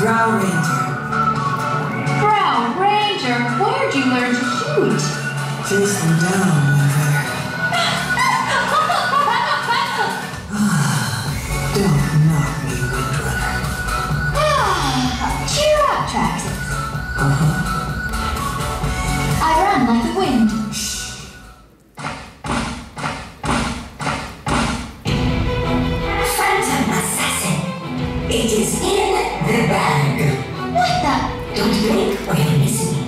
Drow Ranger. Drow Ranger, where'd you learn to shoot? Face them down, mother. Ah, don't mock me, Windrunner. Cheer up, Traxex. Uh-huh. I run like the wind. It is in the bag. What the? Don't blink or you'll miss me.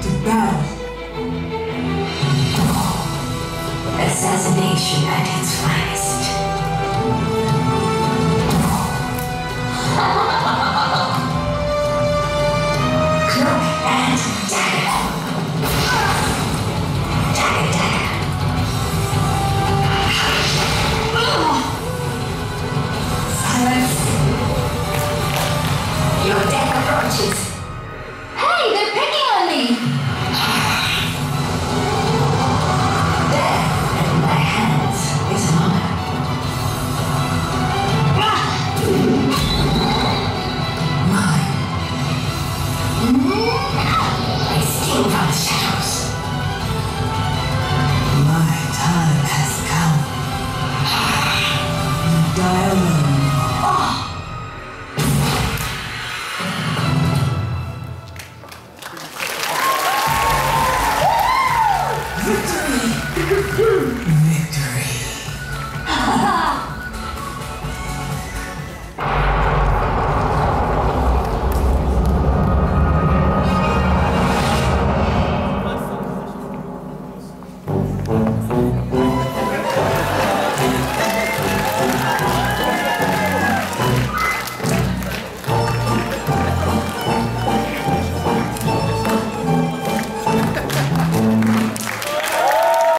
To battle. Assassination at its finest. My